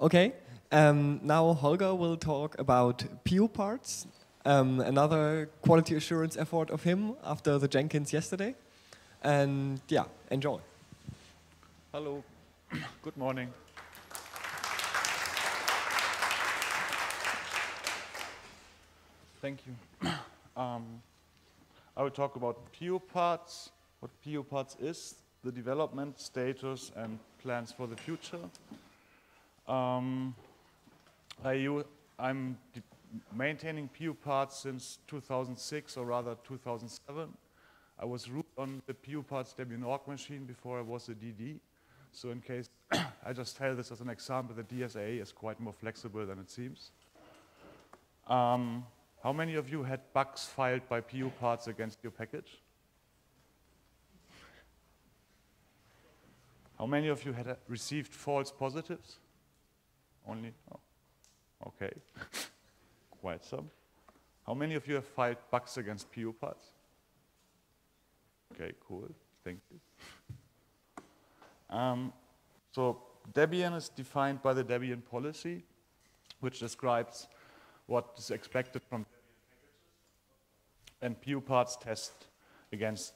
Okay, um, now Holger will talk about piuparts, um, another quality assurance effort of him after the Jenkins yesterday. And yeah, enjoy. Hello, good morning. Thank you. Um, I will talk about piuparts, what piuparts is, the development status and plans for the future. Um, I, am maintaining piuparts since 2006 or rather 2007. I was root on the piuparts Debian org machine before I was a DD. So in case I just tell this as an example, the DSA is quite more flexible than it seems. Um, how many of you had bugs filed by piuparts against your package? How many of you had uh, received false positives? Only, oh, okay, quite some. How many of you have filed bugs against piuparts? Okay, cool, thank you. Um, so Debian is defined by the Debian policy, which describes what is expected from and piuparts test against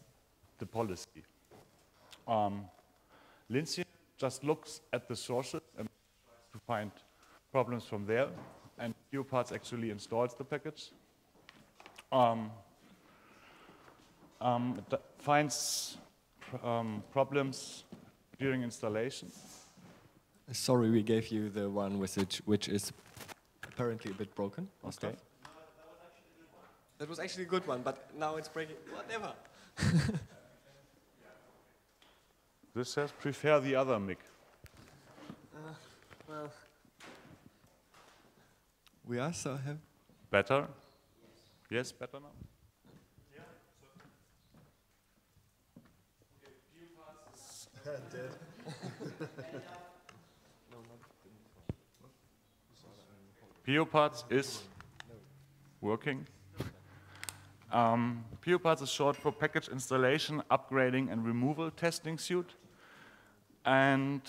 the policy. Um, Lintian just looks at the sources and to find problems from there, and piuparts actually installs the package. Um, um, it finds um, problems during installation. Sorry, we gave you the one which, which is apparently a bit broken or okay. stuff. That was actually a good one, but now it's breaking. Whatever. this says prefer the other mic. Well, we are so happy. Better? Yes, better now? Yeah. Dead. piuparts is working. Um, piuparts is short for package installation, upgrading, and removal testing suite. And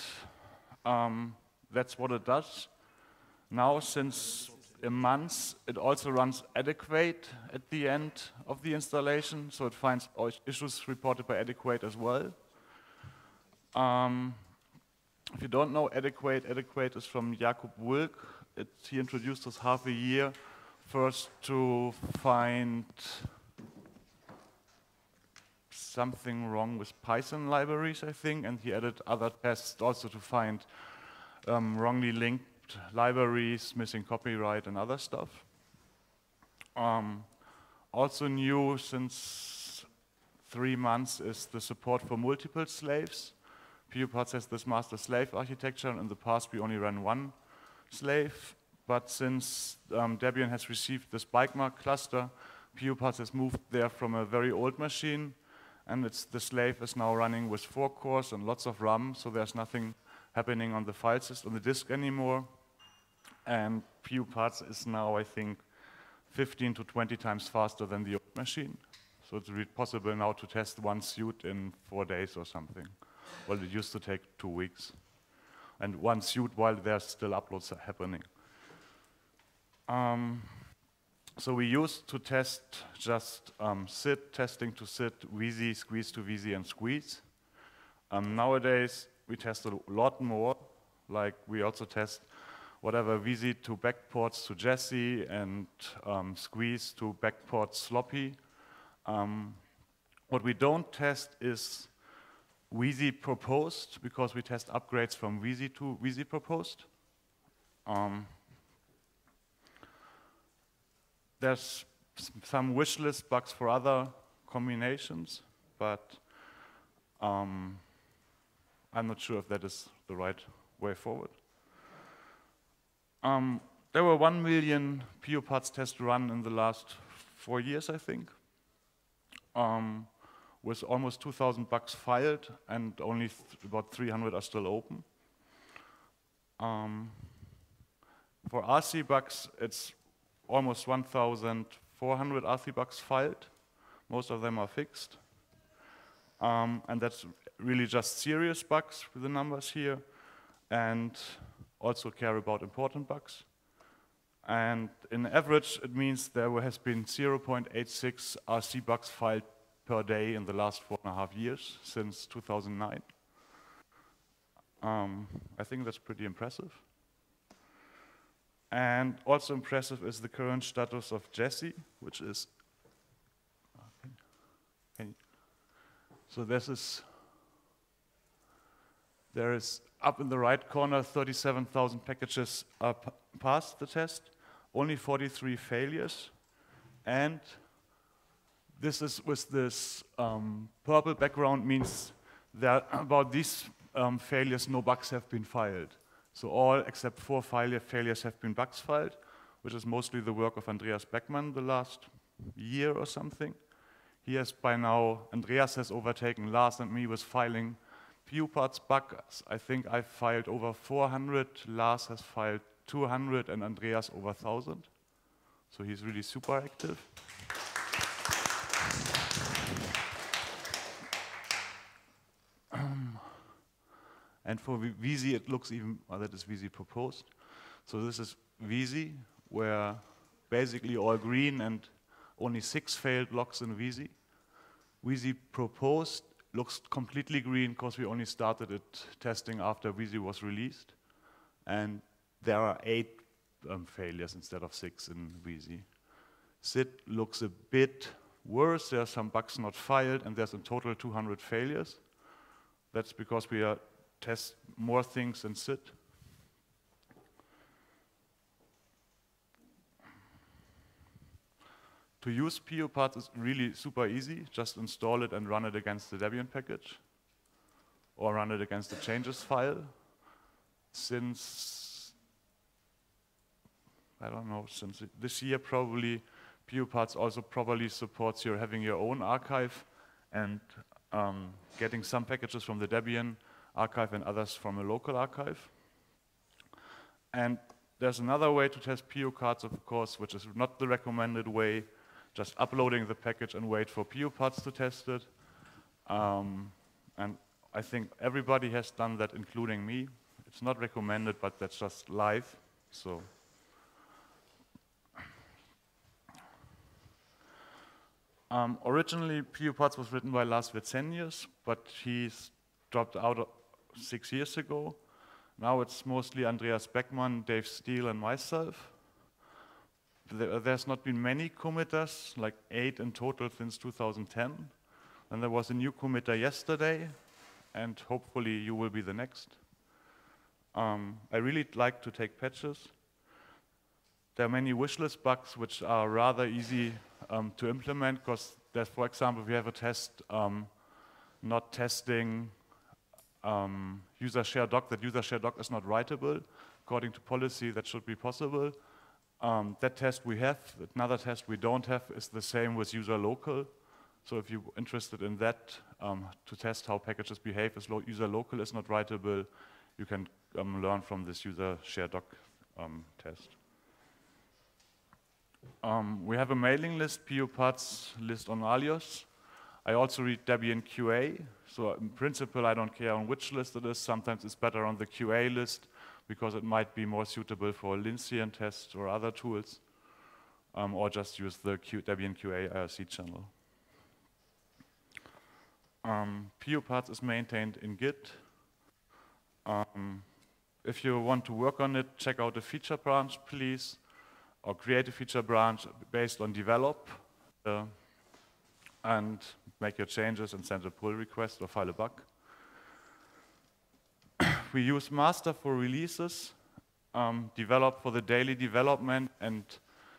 um, that's what it does. Now, since a month, it also runs adequate at the end of the installation, so it finds issues reported by adequate as well. Um, if you don't know adequate, adequate is from Jakub Wilk. It, he introduced us half a year first to find something wrong with Python libraries, I think, and he added other tests also to find um, wrongly linked libraries, missing copyright, and other stuff. Um, also new since three months is the support for multiple slaves. piuparts has this master-slave architecture, and in the past we only ran one slave. But since um, Debian has received this Bytemark cluster, piuparts has moved there from a very old machine, and the slave is now running with four cores and lots of RAM, so there's nothing happening on the file system, on the disk anymore. And piuparts is now, I think, 15 to 20 times faster than the old machine. So it's possible now to test one suit in four days or something. Well, it used to take two weeks. And one suit while there's still uploads are happening. Um, so we used to test just um, sid, testing to sid, Wheezy, squeeze to Wheezy, and squeeze. Um, nowadays, we test a lot more. Like we also test whatever Wheezy to backports to Jessie and um, squeeze to backports sloppy. Um, what we don't test is Wheezy proposed because we test upgrades from Wheezy to Wheezy proposed. Um, there's some wish list bugs for other combinations, but um, I'm not sure if that is the right way forward. Um, there were 1 million piuparts tests run in the last four years, I think. Um, with almost 2,000 bugs filed and only th about 300 are still open. Um, for RC bugs, it's almost 1,400 RC bugs filed. Most of them are fixed. Um, and that's really just serious bugs with the numbers here. And also care about important bugs. And in average, it means there has been 0.86 RC bugs filed per day in the last four and a half years since 2009. Um, I think that's pretty impressive. And also impressive is the current status of Jessie, which is, so this is, there is up in the right corner, 37,000 packages passed the test, only 43 failures, and this is with this um, purple background means that about these um, failures no bugs have been filed. So all except four failure failures have been bugs filed, which is mostly the work of Andreas Beckmann the last year or something. He has by now, Andreas has overtaken Lars and me with filing piuparts bugs. I think I filed over 400, Lars has filed 200 and Andreas over 1,000. So he's really super active. And for Wheezy, it looks even, well, that is Wheezy proposed. So this is Wheezy, where basically all green and only six failed blocks in Wheezy. Wheezy proposed looks completely green because we only started it testing after Wheezy was released. And there are eight um, failures instead of six in Wheezy. SID looks a bit worse. There are some bugs not filed, and there's in total 200 failures. That's because we are test more things in SID. To use piuparts is really super easy. Just install it and run it against the Debian package or run it against the changes file. Since, I don't know, since this year probably, piuparts also probably supports your having your own archive and um, getting some packages from the Debian archive and others from a local archive. And there's another way to test piuparts, of course, which is not the recommended way, just uploading the package and wait for piuparts to test it. Um, and I think everybody has done that, including me. It's not recommended, but that's just live. So. Um, originally, piuparts was written by Lars Wirzenius, but he's dropped out six years ago. Now it's mostly Andreas Beckmann, Dave Steele, and myself. There's not been many committers, like eight in total since 2010. And there was a new committer yesterday, and hopefully you will be the next. Um, I really like to take patches. There are many wishlist bugs which are rather easy um, to implement because there's, for example, we have a test um, not testing um, user share doc, that user share doc is not writable. According to policy, that should be possible. Um, that test we have, another test we don't have is the same with user local. So if you're interested in that, um, to test how packages behave as lo user local is not writable, you can um, learn from this user share doc um, test. Um, we have a mailing list, piuparts list on Alioth. I also read Debian QA, so in principle I don't care on which list it is. Sometimes it's better on the QA list because it might be more suitable for Lintian tests or other tools, um, or just use the Q Debian QA IRC channel. Um, piuparts is maintained in Git. Um, if you want to work on it, check out the feature branch, please, or create a feature branch based on develop. Uh, and make your changes and send a pull request or file a bug. We use master for releases, um, develop for the daily development, and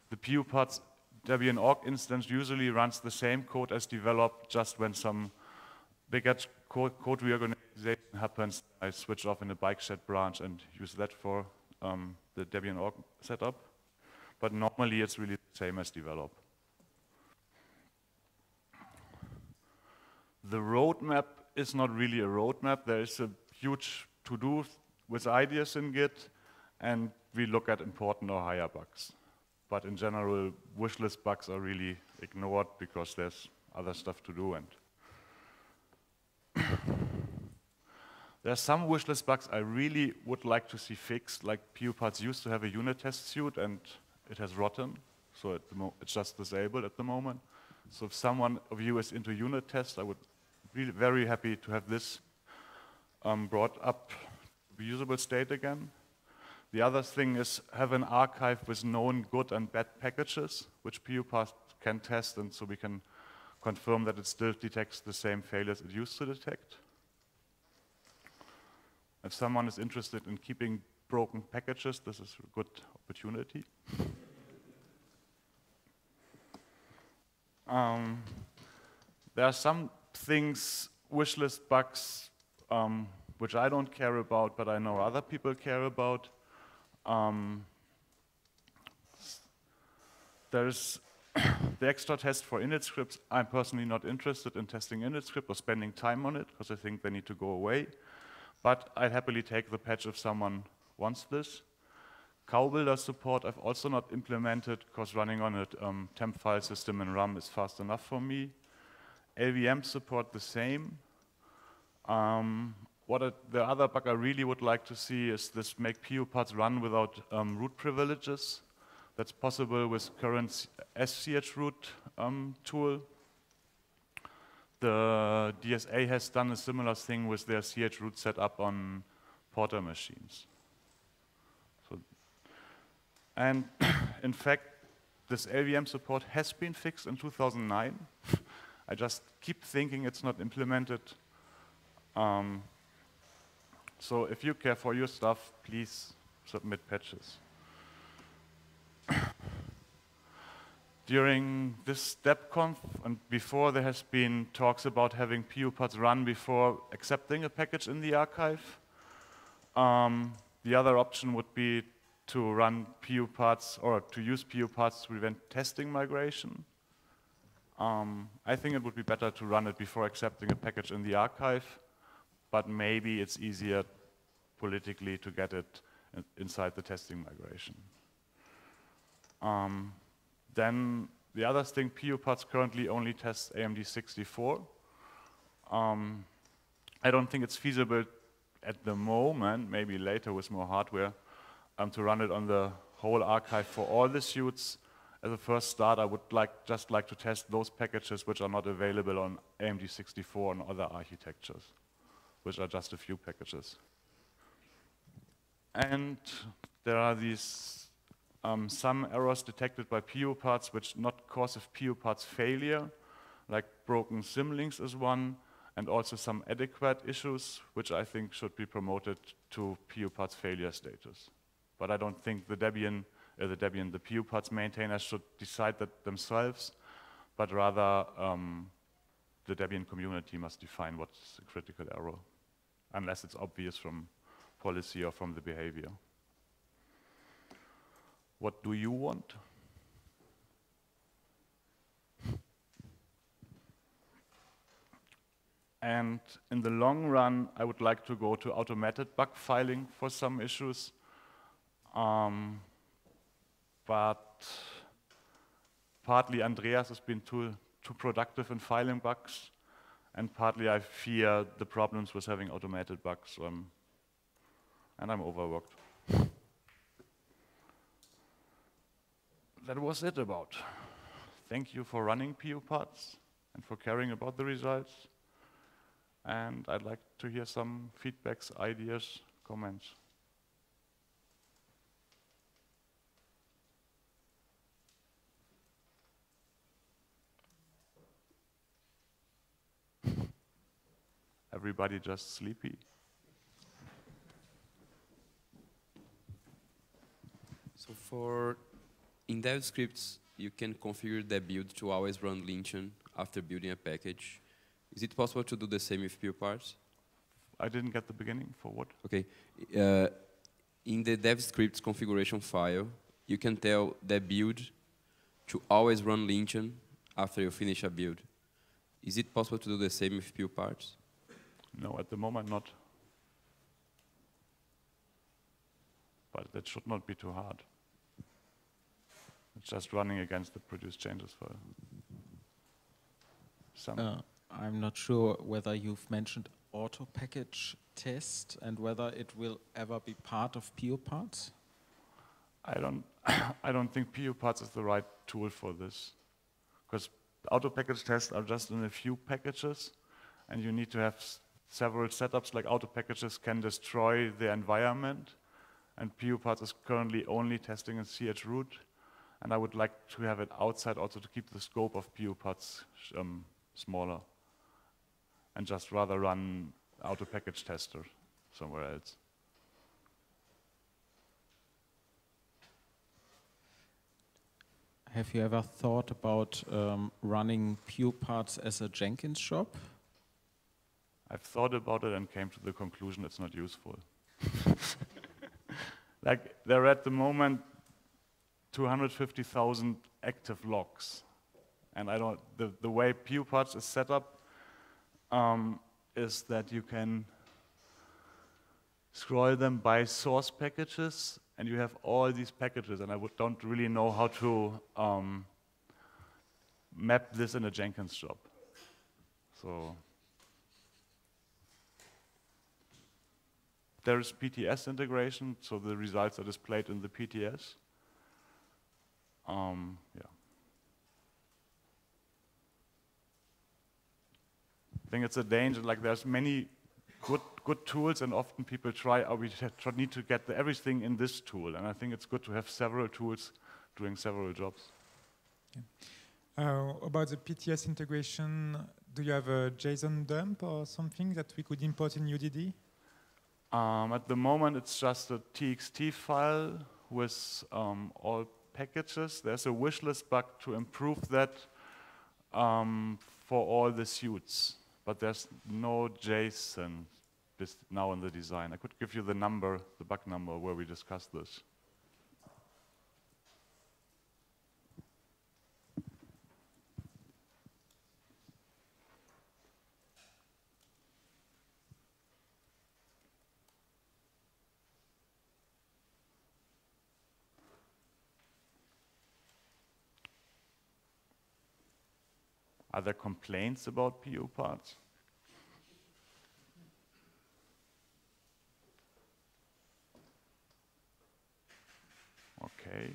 the piuparts Debian org instance usually runs the same code as developed just when some bigger code, code reorganization happens, I switch off in the bike shed branch and use that for um, the Debian org setup. But normally it's really the same as develop. the roadmap is not really a roadmap. There is a huge to-do with ideas in Git, and we look at important or higher bugs. But in general, wishlist bugs are really ignored because there's other stuff to do. And There are some wishlist bugs I really would like to see fixed, like piuparts used to have a unit test suite and it has rotten, so it's just disabled at the moment. So if someone of you is into unit tests, I would be very happy to have this um, brought up usable state again. The other thing is have an archive with known good and bad packages, which piuparts can test, and so we can confirm that it still detects the same failures it used to detect. If someone is interested in keeping broken packages, this is a good opportunity. Um, there are some things, wishlist bugs, um, which I don't care about, but I know other people care about. Um, there's the extra test for init scripts. I'm personally not interested in testing init script or spending time on it because I think they need to go away. But I'd happily take the patch if someone wants this. CowBuilder support I've also not implemented because running on a um, temp file system in RAM is fast enough for me. LVM support the same. Um, what the other bug I really would like to see is this make piuparts run without um, root privileges. That's possible with current schroot um, tool. The DSA has done a similar thing with their chroot setup on Porter machines. So, and in fact, this LVM support has been fixed in 2009. I just keep thinking it's not implemented. Um, so if you care for your stuff, please submit patches. during this DebConf and before there has been talks about having piuparts run before accepting a package in the archive. Um, the other option would be to run piuparts or to use piuparts to prevent testing migration. Um, I think it would be better to run it before accepting a package in the archive, but maybe it's easier politically to get it inside the testing migration. Um, then the other thing, piuparts currently only tests AMD 64. Um, I don't think it's feasible at the moment, maybe later with more hardware, um, to run it on the whole archive for all the suits. As a first start, I would like just like to test those packages which are not available on AMD 64 and other architectures, which are just a few packages. And there are these um, some errors detected by piuparts which not cause of piuparts failure, like broken symlinks is one, and also some adequate issues, which I think should be promoted to piuparts failure status. But I don't think the Debian, uh, the Debian, the piuparts maintainers should decide that themselves, but rather um, the Debian community must define what's a critical error, unless it's obvious from policy or from the behavior. What do you want? And in the long run, I would like to go to automated bug filing for some issues. Um, but partly Andreas has been too, too productive in filing bugs, and partly I fear the problems with having automated bugs, um, and I'm overworked. that was it about. Thank you for running piuparts and for caring about the results. And I'd like to hear some feedbacks, ideas, comments. Everybody just sleepy? So for in dev scripts, you can configure the build to always run Lintian after building a package. Is it possible to do the same with piuparts? I didn't get the beginning for what? Okay. Uh, in the dev scripts configuration file, you can tell the build to always run Lintian after you finish a build. Is it possible to do the same with piuparts? No, at the moment not. But that should not be too hard. It's just running against the produced changes file. Uh, I'm not sure whether you've mentioned auto package test and whether it will ever be part of piuparts? I don't, I don't think piuparts is the right tool for this. Because auto package tests are just in a few packages, and you need to have several setups, like auto packages can destroy the environment, and piuparts is currently only testing in chroot, and I would like to have it outside also to keep the scope of piuparts um, smaller, and just rather run auto package tester somewhere else. Have you ever thought about um, running piuparts as a Jenkins shop? I've thought about it and came to the conclusion it's not useful. like there are at the moment 250,000 active logs. And I don't, the, the way piuparts is set up um, is that you can scroll them by source packages and you have all these packages and I would, don't really know how to um, map this in a Jenkins job. So there is PTS integration, so the results are displayed in the PTS. Um, yeah. I think it's a danger, like there's many good, good tools and often people try, oh, we need to get everything in this tool. And I think it's good to have several tools doing several jobs. Uh, about the PTS integration, do you have a JSON dump or something that we could import in UDD? Um, at the moment, it's just a TXT file with um, all packages. There's a wishlist bug to improve that um, for all the suits, but there's no JSON now in the design. I could give you the number, the bug number where we discussed this. Are there complaints about PO parts? Okay.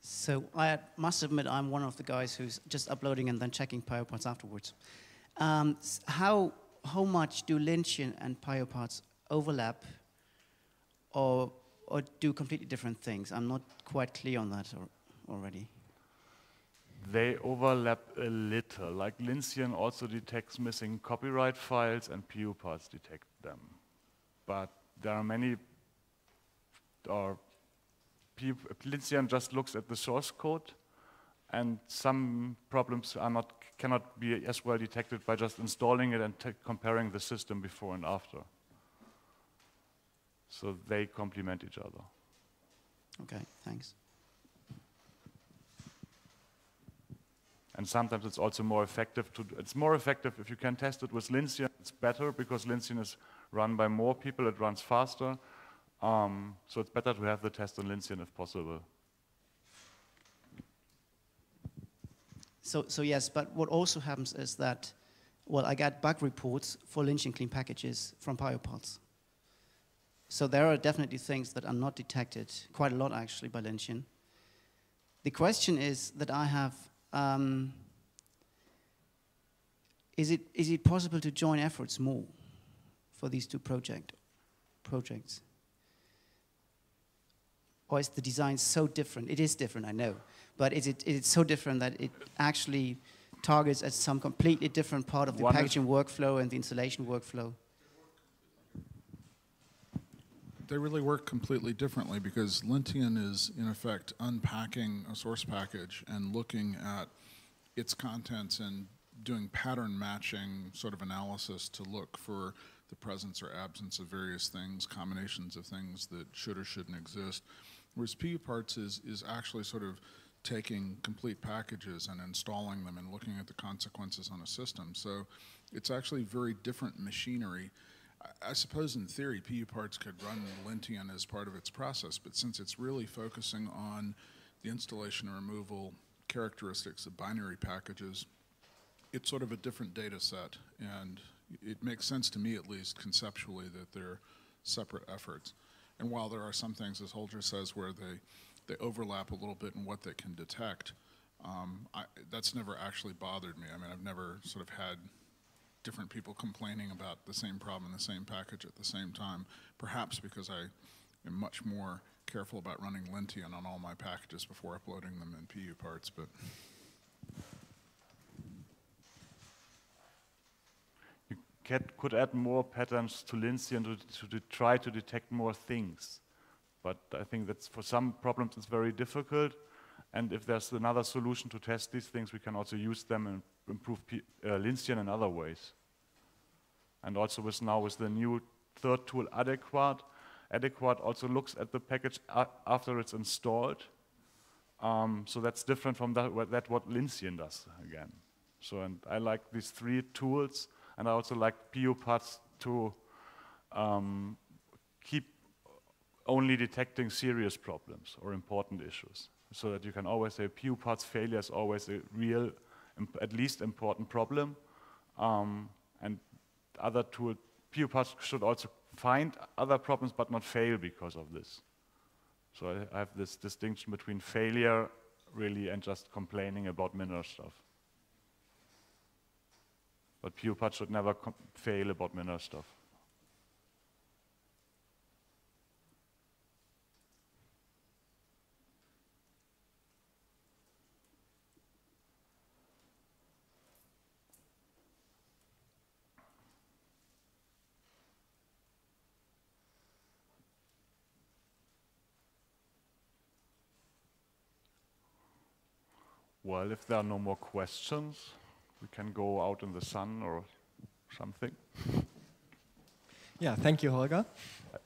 So I must admit I'm one of the guys who's just uploading and then checking piuparts afterwards. Um, how, how much do Lintian and piuparts overlap or, or do completely different things? I'm not quite clear on that or, already. They overlap a little. Like Lintian also detects missing copyright files and piuparts detect them. But there are many, or Lintian just looks at the source code and some problems are not, cannot be as well detected by just installing it and comparing the system before and after. So they complement each other. Okay, thanks. And sometimes it's also more effective to, it's more effective if you can test it with Lintian, it's better because Lintian is run by more people, it runs faster. Um, so it's better to have the test in Lintian if possible. So, so yes, but what also happens is that, well, I get bug reports for Lintian clean packages from piuparts. So there are definitely things that are not detected, quite a lot actually, by Lintian. The question is that I have, um, is, it, is it possible to join efforts more for these two project, projects? Or is the design so different? It is different, I know but is it, is it so different that it actually targets at some completely different part of the One packaging workflow and the installation workflow? They really work completely differently because Lintian is, in effect, unpacking a source package and looking at its contents and doing pattern matching sort of analysis to look for the presence or absence of various things, combinations of things that should or shouldn't exist. Whereas piuparts is, is actually sort of taking complete packages and installing them and looking at the consequences on a system. So it's actually very different machinery. I, I suppose in theory, piuparts could run Lintian as part of its process, but since it's really focusing on the installation and removal characteristics of binary packages, it's sort of a different data set, and it makes sense to me, at least conceptually, that they're separate efforts. And while there are some things, as Holger says, where they, they overlap a little bit in what they can detect, um, I, that's never actually bothered me. I mean, I've never sort of had different people complaining about the same problem in the same package at the same time, perhaps because I am much more careful about running Lintian on all my packages before uploading them in piuparts, but Get, could add more patterns to Lintian to, to, to try to detect more things. But I think that for some problems it's very difficult. And if there's another solution to test these things, we can also use them and improve P uh, in other ways. And also with now with the new third tool, Adequat, Adequat also looks at the package after it's installed. Um, so that's different from that, what, that what Lintian does again. So and I like these three tools, and I also like piuparts to um, keep only detecting serious problems or important issues so that you can always say piuparts failure is always a real, at least important problem. Um, and other tool, piuparts should also find other problems but not fail because of this. So I have this distinction between failure really and just complaining about minor stuff. But PU should never fail about minor stuff. Well, if there are no more questions, we can go out in the sun or something. Yeah, thank you, Holger. Uh,